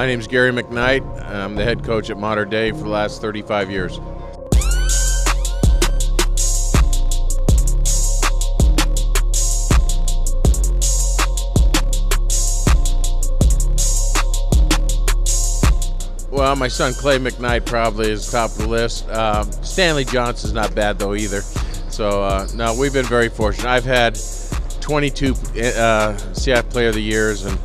My name is Gary McKnight. I'm the head coach at Mater Dei for the last 35 years. Well, my son Clay McKnight probably is top of the list. Um, Stanley Johnson's not bad though either. So uh, we've been very fortunate. I've had 22 uh, CIF Player of the Years, and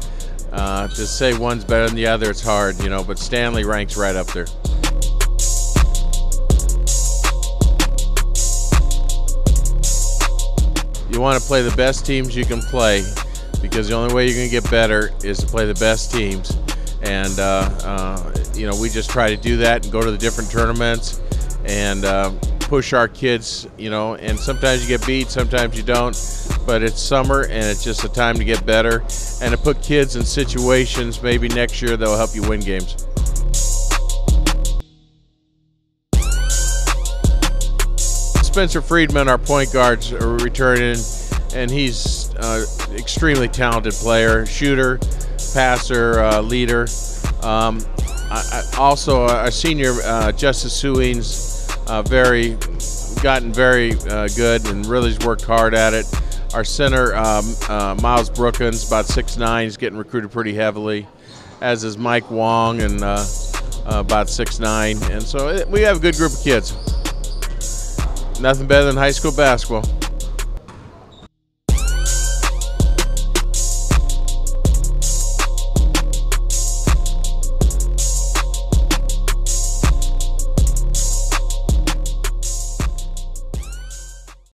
uh, to say one's better than the other, it's hard, you know. But Stanley ranks right up there. You want to play the best teams you can play because the only way you're going to get better is to play the best teams. And, uh, uh, you know, we just try to do that and go to the different tournaments and uh, push our kids, you know. And sometimes you get beat, sometimes you don't. But it's summer and it's just a time to get better and to put kids in situations maybe next year that will help you win games. Spencer Freedman, our point guards, are returning, and he's uh, extremely talented player, shooter, passer, uh, leader. Um, I, I also, our senior uh, Justice Sueing, uh, very gotten very uh, good and really worked hard at it. Our center, um, uh, Miles Brookins, about 6'9", he's getting recruited pretty heavily, as is Mike Wong, and uh, uh, about 6'9". And so it, we have a good group of kids. Nothing better than high school basketball.